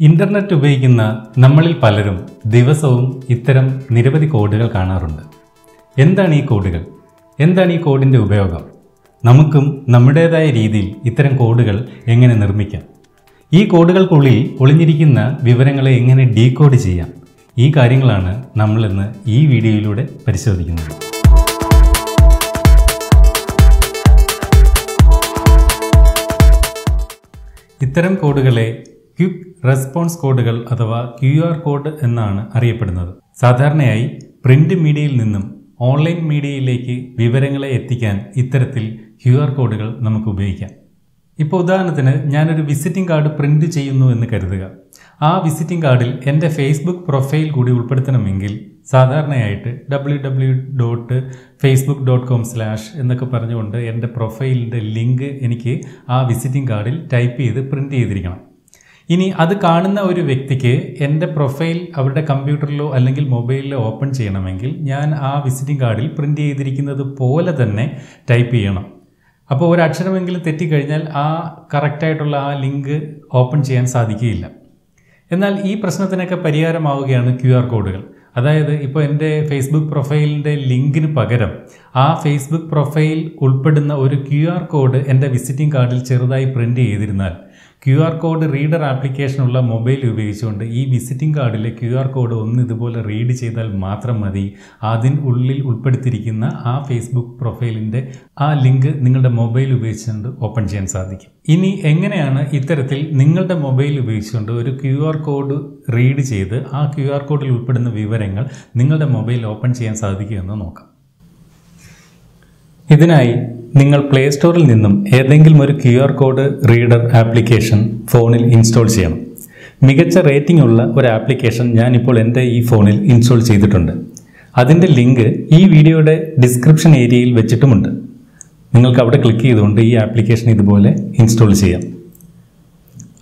Internet ഉപയോഗിക്കുന്ന നമ്മളിൽ പലരും ദിവസവും ഇത്തരം നിരവധി കോഡുകൾ കാണാറുണ്ട്. എന്താണ് ഈ കോഡുകൾ? എന്താണ് ഈ കോഡിന്റെ ഉപയോഗം? നമുക്കും നമ്മുടേതായ രീതിയിൽ ഇത്തരം കോഡുകൾ എങ്ങനെ നിർമ്മിക്കാം? ഈ കോഡുകൾക്കുള്ളിൽ ഒളിഞ്ഞിരിക്കുന്ന വിവരങ്ങളെ എങ്ങനെ ഡീകോഡ് ചെയ്യാം? ഈ കാര്യങ്ങളാണ് നമ്മളിന്ന് ഈ വീഡിയോയിലൂടെ പരിശോധിക്കുന്നത്. ഇത്തരം കോഡുകളെ ക്വിക്ക് റെസ്പോൺസ് കോഡുകൾ അഥവാ ക്യു ആർ കോഡ് എന്നാണ് അറിയപ്പെടുന്നത്. സാധാരണയായി പ്രിന്റ് മീഡിയയിൽ നിന്നും ഓൺലൈൻ മീഡിയയിലേക്ക് വിവരങ്ങളെ എത്തിക്കാൻ ഇത്തരത്തിൽ ക്യു ആർ കോഡുകൾ നമുക്ക് ഉപയോഗിക്കാം. ഇപ്പോൾ ഉദാഹരണത്തിന് ഞാനൊരു വിസിറ്റിംഗ് കാർഡ് പ്രിന്റ് ചെയ്യുന്നു എന്ന് കരുതുക. ആ വിസിറ്റിംഗ് കാർഡിൽ എന്റെ ഫേസ്ബുക്ക് പ്രൊഫൈൽ കൂടി ഉൾപ്പെടുത്തണമെങ്കിൽ സാധാരണയായിട്ട് W W dot Facebook dot com slash എന്നൊക്കെ പറഞ്ഞുകൊണ്ട് എന്റെ പ്രൊഫൈലിന്റെ ലിങ്ക് എനിക്ക് ആ വിസിറ്റിംഗ് കാർഡിൽ ടൈപ്പ് ചെയ്ത് പ്രിന്റ് ചെയ്തിരിക്കണം. ഇനി അത് കാണുന്ന ഒരു വ്യക്തിക്ക് എന്റെ പ്രൊഫൈൽ അവരുടെ കമ്പ്യൂട്ടറിലോ അല്ലെങ്കിൽ മൊബൈലിലോ ഓപ്പൺ ചെയ്യണമെങ്കിൽ ഞാൻ ആ വിസിറ്റിംഗ് കാർഡിൽ പ്രിന്റ് ചെയ്തിരിക്കുന്നത് പോലെ തന്നെ ടൈപ്പ് ചെയ്യണം. അപ്പോൾ ഒരു അക്ഷരമെങ്കിലും തെറ്റിക്കഴിഞ്ഞാൽ ആ കറക്റ്റായിട്ടുള്ള ആ ലിങ്ക് ഓപ്പൺ ചെയ്യാൻ സാധിക്കുകയില്ല. എന്നാൽ ഈ പ്രശ്നത്തിനൊക്കെ പരിഹാരമാവുകയാണ് ക്യു ആർ കോഡുകൾ. അതായത് ഇപ്പോൾ എന്റെ ഫേസ്ബുക്ക് പ്രൊഫൈലിന്റെ ലിങ്കിന് പകരം ആ ഫേസ്ബുക്ക് പ്രൊഫൈൽ ഉൾപ്പെടുന്ന ഒരു ക്യു ആർ കോഡ് എന്റെ വിസിറ്റിംഗ് കാർഡിൽ ചെറുതായി പ്രിന്റ് ചെയ്തിരുന്നാൽ ക്യു ആർ കോഡ് റീഡർ ആപ്ലിക്കേഷനുള്ള മൊബൈൽ ഉപയോഗിച്ചുകൊണ്ട് ഈ വിസിറ്റിംഗ് കാർഡിലെ ക്യു ആർ കോഡ് ഒന്ന് ഇതുപോലെ റീഡ് ചെയ്താൽ മാത്രം മതി. അതിന് ഉള്ളിൽ ഉൾപ്പെടുത്തിയിരിക്കുന്ന ആ ഫേസ്ബുക്ക് പ്രൊഫൈലിന്റെ ആ ലിങ്ക് നിങ്ങളുടെ മൊബൈൽ ഉപയോഗിച്ചുകൊണ്ട് ഓപ്പൺ ചെയ്യാൻ സാധിക്കും. ഇനി എങ്ങനെയാണ് ഇത്തരത്തിൽ നിങ്ങളുടെ മൊബൈൽ ഉപയോഗിച്ചുകൊണ്ട് ഒരു ക്യു ആർ കോഡ് റീഡ് ചെയ്ത് ആ ക്യു ആർ കോഡിൽ ഉൾപ്പെടുന്ന വിവരങ്ങൾ നിങ്ങളുടെ മൊബൈൽ ഓപ്പൺ ചെയ്യാൻ സാധിക്കുമെന്ന് നോക്കാം. ഇതിനായി നിങ്ങൾ പ്ലേ സ്റ്റോറിൽ നിന്നും ഏതെങ്കിലും ഒരു Q R code reader application ഫോണിൽ ഇൻസ്റ്റാൾ ചെയ്യണം. മികച്ച റേറ്റിംഗ് ഉള്ള ഒരു ആപ്ലിക്കേഷൻ ഞാനിപ്പോൾ എന്റെ ഈ ഫോണിൽ ഇൻസ്റ്റാൾ ചെയ്തിട്ടുണ്ട്. അതിന്റെ ലിങ്ക് ഈ വീഡിയോയുടെ ഡിസ്ക്രിപ്ഷൻ ഏരിയയിൽ വെച്ചിട്ടുമുണ്ട്. നിങ്ങൾക്ക് അവിടെ ക്ലിക്ക് ചെയ്തുകൊണ്ട് ഈ ആപ്ലിക്കേഷൻ ഇതുപോലെ ഇൻസ്റ്റാൾ ചെയ്യാം.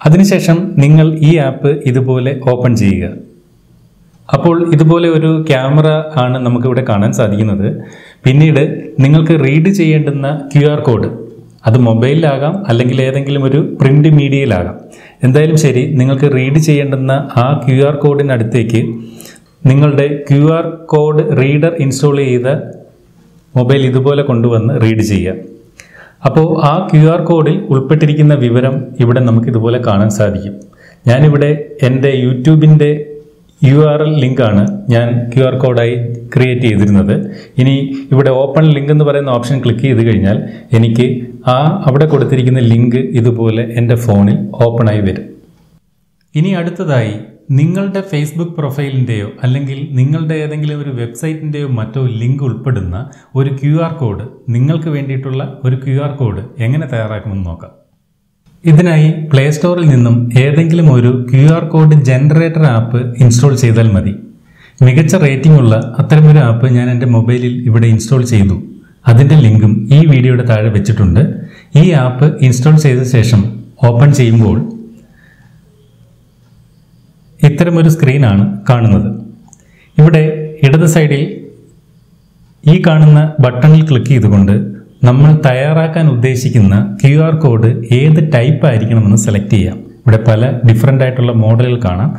അതിനുശേഷം നിങ്ങൾ ഈ ആപ്പ് ഇതുപോലെ ഓപ്പൺ ചെയ്യുക. അപ്പോൾ ഇതുപോലെ ഒരു ക്യാമറ ആണ് നമുക്കിവിടെ കാണാൻ സാധിക്കുന്നത്. പിന്നീട് നിങ്ങൾക്ക് റീഡ് ചെയ്യേണ്ടുന്ന ക്യു ആർ കോഡ്. അത് മൊബൈലിലാകാം അല്ലെങ്കിൽ ഏതെങ്കിലും ഒരു പ്രിന്റ് മീഡിയയിലാകാം. എന്തായാലും ശരി നിങ്ങൾക്ക് റീഡ് ചെയ്യേണ്ടുന്ന ആ ക്യു ആർ കോഡിനടുത്തേക്ക് നിങ്ങളുടെ Q R code reader install ചെയ്ത മൊബൈൽ ഇതുപോലെ കൊണ്ടുവന്ന് റീഡ് ചെയ്യുക. അപ്പോൾ ആ ക്യു ആർ കോഡിൽ ഉൾപ്പെട്ടിരിക്കുന്ന വിവരം ഇവിടെ നമുക്ക് ഇതുപോലെ കാണാൻ സാധിക്കും. ഞാനിവിടെ എന്റെ യൂട്യൂബിന്റെ യു ആർ എൽ ലിങ്കാണ് ഞാൻ ക്യു ആർ കോഡായി ക്രിയേറ്റ് ചെയ്തിരുന്നത്. ഇനി ഇവിടെ ഓപ്പൺ ലിങ്ക് എന്ന് പറയുന്ന ഓപ്ഷൻ ക്ലിക്ക് ചെയ്ത് കഴിഞ്ഞാൽ എനിക്ക് ആ അവിടെ കൊടുത്തിരിക്കുന്ന ലിങ്ക് ഇതുപോലെ എന്റെ ഫോണിൽ ഓപ്പണായി വരും. ഇനി അടുത്തതായി നിങ്ങളുടെ ഫേസ്ബുക്ക് പ്രൊഫൈലിന്റെയോ അല്ലെങ്കിൽ നിങ്ങളുടെ ഏതെങ്കിലും ഒരു വെബ്സൈറ്റിന്റെയോ മറ്റോ ലിങ്ക് ഉൾപ്പെടുന്ന ഒരു ക്യു കോഡ് നിങ്ങൾക്ക് വേണ്ടിയിട്ടുള്ള ഒരു ക്യു കോഡ് എങ്ങനെ തയ്യാറാക്കുമെന്ന് നോക്കാം. ഇതിനായി പ്ലേ സ്റ്റോറിൽ നിന്നും ഏതെങ്കിലും ഒരു Q R code generator app install ചെയ്താൽ മതി. മികച്ച റേറ്റിംഗ് ഉള്ള അത്തരമൊരു ആപ്പ് ഞാൻ എന്റെ മൊബൈലിൽ ഇവിടെ ഇൻസ്റ്റാൾ ചെയ്തു അതിന്റെ ലിങ്കും ഈ വീഡിയോയുടെ താഴെ വെച്ചിട്ടുണ്ട്. ഈ ആപ്പ് ഇൻസ്റ്റാൾ ചെയ്ത ശേഷം ഓപ്പൺ ചെയ്യുമ്പോൾ ഇത്തരമൊരു സ്ക്രീനാണ് കാണുന്നത്. ഇവിടെ ഇടത് സൈഡിൽ ഈ കാണുന്ന ബട്ടണിൽ ക്ലിക്ക് ചെയ്തുകൊണ്ട് നമ്മൾ തയ്യാറാക്കാൻ ഉദ്ദേശിക്കുന്ന ക്യു ആർ കോഡ് ഏത് ടൈപ്പ് ആയിരിക്കണമെന്ന് സെലക്ട് ചെയ്യാം. ഇവിടെ പല ഡിഫറെന്റ് ആയിട്ടുള്ള മോഡലുകൾ കാണാം.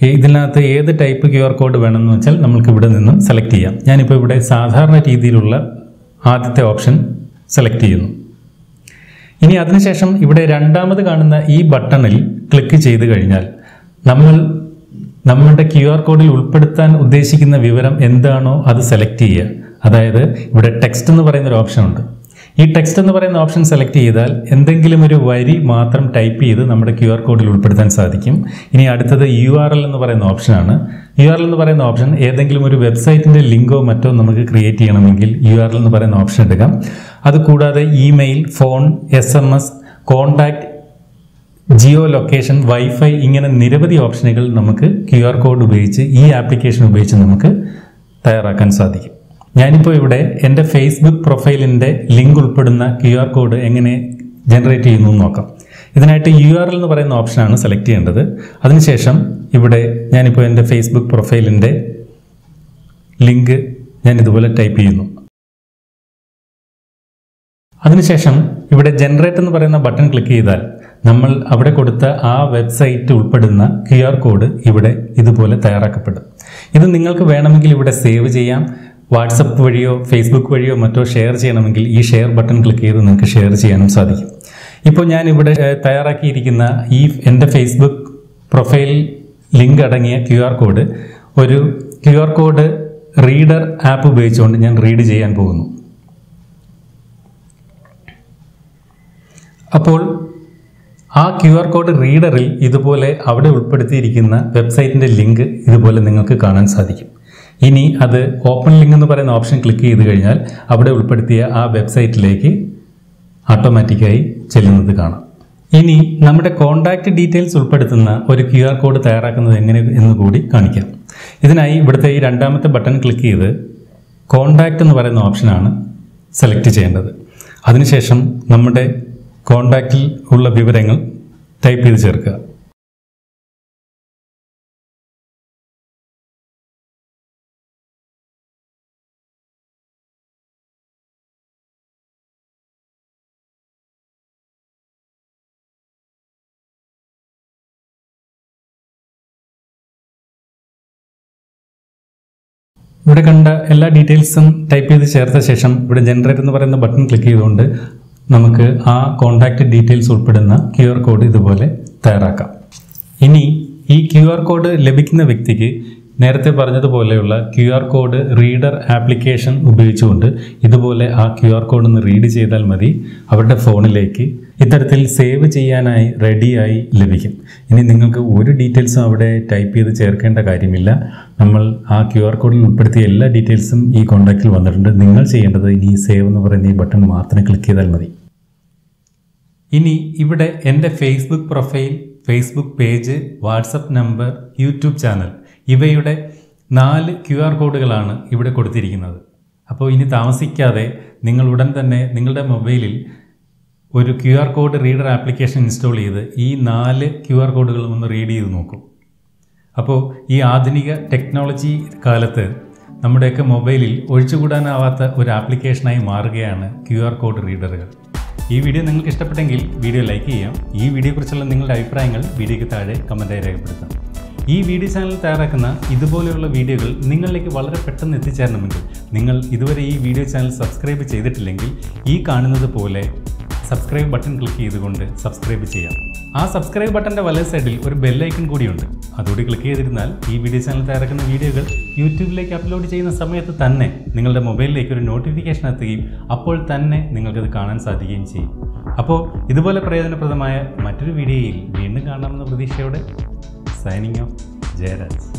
ഇതിനകത്ത് ഏത് ടൈപ്പ് ക്യു ആർ കോഡ് വേണമെന്ന് വെച്ചാൽ നമുക്ക് ഇവിടെ നിന്നും സെലക്ട് ചെയ്യാം. ഞാനിപ്പോൾ ഇവിടെ സാധാരണ രീതിയിലുള്ള ആദ്യത്തെ ഓപ്ഷൻ സെലക്ട് ചെയ്യുന്നു. ഇനി അതിനുശേഷം ഇവിടെ രണ്ടാമത് കാണുന്ന ഈ ബട്ടണിൽ ക്ലിക്ക് ചെയ്ത് കഴിഞ്ഞാൽ നമ്മൾ നമ്മളുടെ ക്യു ആർ കോഡിൽ ഉൾപ്പെടുത്താൻ ഉദ്ദേശിക്കുന്ന വിവരം എന്താണോ അത് സെലക്ട് ചെയ്യുക. അതായത് ഇവിടെ ടെക്സ്റ്റ് എന്ന് പറയുന്ന ഒരു ഓപ്ഷൻ ഉണ്ട്. ഈ ടെക്സ്റ്റ് എന്ന് പറയുന്ന ഓപ്ഷൻ സെലക്ട് ചെയ്താൽ എന്തെങ്കിലും ഒരു വരി മാത്രം ടൈപ്പ് ചെയ്ത് നമ്മുടെ ക്യു ആർ കോഡിൽ ഉൾപ്പെടുത്താൻ സാധിക്കും. ഇനി അടുത്തത് യു ആർ എൽ എന്ന് പറയുന്ന ഓപ്ഷനാണ് യു ആർ എൽ എന്ന് പറയുന്ന ഓപ്ഷൻ ഏതെങ്കിലും ഒരു വെബ്സൈറ്റിന്റെ ലിങ്കോ മറ്റോ നമുക്ക് ക്രിയേറ്റ് ചെയ്യണമെങ്കിൽ യു ആർ എൽ എന്ന് പറയുന്ന ഓപ്ഷൻ എടുക്കാം അതുകൂടാതെ email phone S M S contact geo location wifi ഇങ്ങനെ നിരവധി ഓപ്ഷനുകൾ നമുക്ക് ക്യു ആർ കോഡ് ഉപയോഗിച്ച് ഈ ആപ്ലിക്കേഷൻ ഉപയോഗിച്ച് നമുക്ക് തയ്യാറാക്കാൻ സാധിക്കും. ഞാനിപ്പോൾ ഇവിടെ എന്റെ ഫേസ്ബുക്ക് പ്രൊഫൈലിന്റെ ലിങ്ക് ഉൾപ്പെടുന്ന ക്യു ആർ കോഡ് എങ്ങനെ ജനറേറ്റ് ചെയ്യുന്നു എന്ന് നോക്കാം. ഇതിനായിട്ട് യു ആർ എൽ എന്ന് പറയുന്ന ഓപ്ഷനാണ് സെലക്ട് ചെയ്യേണ്ടത്. അതിനുശേഷം ഇവിടെ ഞാനിപ്പോൾ എന്റെ ഫേസ്ബുക്ക് പ്രൊഫൈലിന്റെ ലിങ്ക് ഞാൻ ഇതുപോലെ ടൈപ്പ് ചെയ്യുന്നു. അതിനുശേഷം ഇവിടെ ജനറേറ്റ് എന്ന് പറയുന്ന ബട്ടൺ ക്ലിക്ക് ചെയ്താൽ നമ്മൾ അവിടെ കൊടുത്ത ആ വെബ്സൈറ്റ് ഉൾപ്പെടുന്ന ക്യു ആർ കോഡ് ഇവിടെ ഇതുപോലെ തയ്യാറാക്കപ്പെടും. ഇത് നിങ്ങൾക്ക് വേണമെങ്കിൽ ഇവിടെ സേവ് ചെയ്യാം. വാട്സപ്പ് വഴിയോ ഫേസ്ബുക്ക് വഴിയോ മറ്റോ ഷെയർ ചെയ്യണമെങ്കിൽ ഈ ഷെയർ ബട്ടൺ ക്ലിക്ക് ചെയ്ത് നിങ്ങൾക്ക് ഷെയർ ചെയ്യാനും സാധിക്കും. ഇപ്പോൾ ഞാൻ ഇവിടെ തയ്യാറാക്കിയിരിക്കുന്ന ഈ എന്റെ ഫേസ്ബുക്ക് പ്രൊഫൈൽ ലിങ്ക് അടങ്ങിയ ക്യു ആർ കോഡ് ഒരു Q R code reader app ഉപയോഗിച്ചുകൊണ്ട് ഞാൻ റീഡ് ചെയ്യാൻ പോകുന്നു. അപ്പോൾ ആ ക്യു ആർ കോഡ് റീഡറിൽ ഇതുപോലെ അവിടെ ഉൾപ്പെടുത്തിയിരിക്കുന്ന വെബ്സൈറ്റിന്റെ ലിങ്ക് ഇതുപോലെ നിങ്ങൾക്ക് കാണാൻ സാധിക്കും. ഇനി അത് ഓപ്പൺ ലിങ്ക് എന്ന് പറയുന്ന ഓപ്ഷൻ ക്ലിക്ക് ചെയ്ത് കഴിഞ്ഞാൽ അവിടെ ഉൾപ്പെടുത്തിയ ആ വെബ്സൈറ്റിലേക്ക് ഓട്ടോമാറ്റിക്കായി ചെല്ലുന്നത് കാണാം. ഇനി നമ്മുടെ കോൺടാക്റ്റ് ഡീറ്റെയിൽസ് ഉൾപ്പെടുത്തുന്ന ഒരു ക്യു ആർ കോഡ് തയ്യാറാക്കുന്നത് എങ്ങനെ എന്ന് കൂടി കാണിക്കാം. ഇതിനായി ഇവിടുത്തെ ഈ രണ്ടാമത്തെ ബട്ടൺ ക്ലിക്ക് ചെയ്ത് കോൺടാക്റ്റ് എന്ന് പറയുന്ന ഓപ്ഷനാണ് സെലക്ട് ചെയ്യേണ്ടത്. അതിനുശേഷം നമ്മുടെ കോൺടാക്റ്റിൽ ഉള്ള വിവരങ്ങൾ ടൈപ്പ് ചെയ്ത് ചേർക്കുക. ഇവിടെ കണ്ട എല്ലാ ഡീറ്റെയിൽസും ടൈപ്പ് ചെയ്ത് ചേർത്ത ശേഷം ഇവിടെ ജനറേറ്റ് എന്ന് പറയുന്ന ബട്ടൺ ക്ലിക്ക് ചെയ്തുകൊണ്ട് നമുക്ക് ആ കോൺടാക്റ്റ് ഡീറ്റെയിൽസ് ഉൾപ്പെടുന്ന ക്യു കോഡ് ഇതുപോലെ തയ്യാറാക്കാം. ഇനി ഈ ക്യു കോഡ് ലഭിക്കുന്ന വ്യക്തിക്ക് നേരത്തെ പറഞ്ഞതുപോലെയുള്ള Q R code reader application ഉപയോഗിച്ചുകൊണ്ട് ഇതുപോലെ ആ ക്യു ആർ കോഡ് ഒന്ന് റീഡ് ചെയ്താൽ മതി. അവരുടെ ഫോണിലേക്ക് ഇത്തരത്തിൽ സേവ് ചെയ്യാനായി റെഡിയായി ലഭിക്കും. ഇനി നിങ്ങൾക്ക് ഒരു ഡീറ്റെയിൽസും അവിടെ ടൈപ്പ് ചെയ്ത് ചേർക്കേണ്ട കാര്യമില്ല. നമ്മൾ ആ ക്യു ആർ കോഡിൽ ഉൾപ്പെടുത്തിയ എല്ലാ ഡീറ്റെയിൽസും ഈ കോൺടാക്റ്റിൽ വന്നിട്ടുണ്ട്. നിങ്ങൾ ചെയ്യേണ്ടത് ഇനി സേവ് എന്ന് പറയുന്ന ഈ ബട്ടൺ മാത്രം ക്ലിക്ക് ചെയ്താൽ മതി. ഇനി ഇവിടെ എന്റെ Facebook profile Facebook page WhatsApp number YouTube channel ഇവയുടെ നാല് ക്യു ആർ കോഡുകളാണ് ഇവിടെ കൊടുത്തിരിക്കുന്നത്. അപ്പോൾ ഇനി താമസിക്കാതെ നിങ്ങൾ ഉടൻ തന്നെ നിങ്ങളുടെ മൊബൈലിൽ ഒരു Q R code reader application install ചെയ്ത് ഈ നാല് ക്യു ആർ കോഡുകളും ഒന്ന് റീഡ് ചെയ്ത് നോക്കും. അപ്പോൾ ഈ ആധുനിക ടെക്നോളജി കാലത്ത് നമ്മുടെയൊക്കെ മൊബൈലിൽ ഒഴിച്ചുകൂടാനാവാത്ത ഒരു ആപ്ലിക്കേഷനായി മാറുകയാണ് ക്യു ആർ കോഡ് റീഡറുകൾ. ഈ വീഡിയോ നിങ്ങൾക്ക് ഇഷ്ടപ്പെട്ടെങ്കിൽ വീഡിയോ ലൈക്ക് ചെയ്യാം. ഈ വീഡിയോയെക്കുറിച്ചുള്ള നിങ്ങളുടെ അഭിപ്രായങ്ങൾ വീഡിയോയ്ക്ക് താഴെ കമന്റായി രേഖപ്പെടുത്താം. ഈ വീഡിയോ ചാനൽ തയ്യാറാക്കുന്ന ഇതുപോലെയുള്ള വീഡിയോകൾ നിങ്ങളിലേക്ക് വളരെ പെട്ടെന്ന് എത്തിച്ചേരണമെങ്കിൽ നിങ്ങൾ ഇതുവരെ ഈ വീഡിയോ ചാനൽ സബ്സ്ക്രൈബ് ചെയ്തിട്ടില്ലെങ്കിൽ ഈ കാണുന്നത് പോലെ സബ്സ്ക്രൈബ് ബട്ടൺ ക്ലിക്ക് ചെയ്തുകൊണ്ട് സബ്സ്ക്രൈബ് ചെയ്യാം. ആ സബ്സ്ക്രൈബ് ബട്ടന്റെ വലത് സൈഡിൽ ഒരു ബെല്ലൈക്കൺ കൂടിയുണ്ട്. അതുകൂടി ക്ലിക്ക് ചെയ്തിരുന്നാൽ ഈ വീഡിയോ ചാനൽ തയ്യാറാക്കുന്ന വീഡിയോകൾ യൂട്യൂബിലേക്ക് അപ്ലോഡ് ചെയ്യുന്ന സമയത്ത് തന്നെ നിങ്ങളുടെ മൊബൈലിലേക്ക് ഒരു നോട്ടിഫിക്കേഷൻ എത്തുകയും അപ്പോൾ തന്നെ നിങ്ങൾക്കത് കാണാൻ സാധിക്കുകയും ചെയ്യും. അപ്പോൾ ഇതുപോലെ പ്രയോജനപ്രദമായ മറ്റൊരു വീഡിയോയിൽ വീണ്ടും കാണാമെന്ന പ്രതീക്ഷയോടെ signing off, Jared.